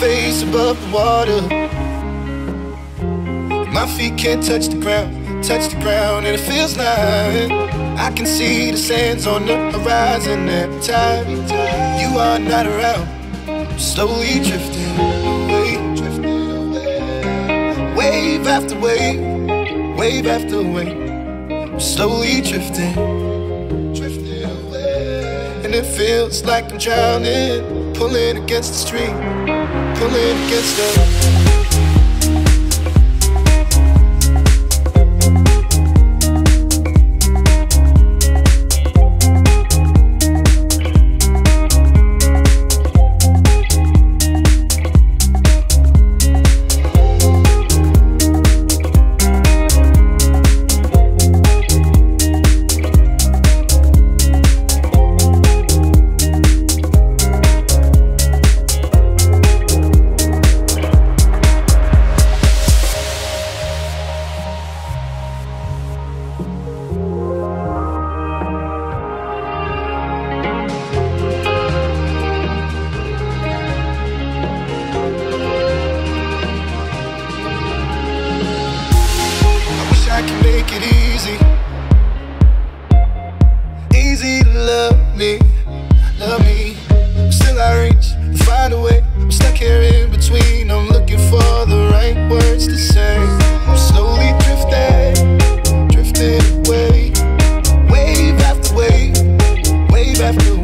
face above the water. My feet can't touch the ground, touch the ground, and it feels like I can see the sands on the horizon every time you are not around. I'm slowly drifting away, drifting away. Wave after wave, wave after wave. I'm slowly drifting, drifting. And it feels like I'm drowning, pulling against the stream, pulling against the. take it easy. Easy to love me, love me. Still I reach, find a way. I'm stuck here in between. I'm looking for the right words to say. I'm slowly drifting, drifting away, wave after wave, wave after wave.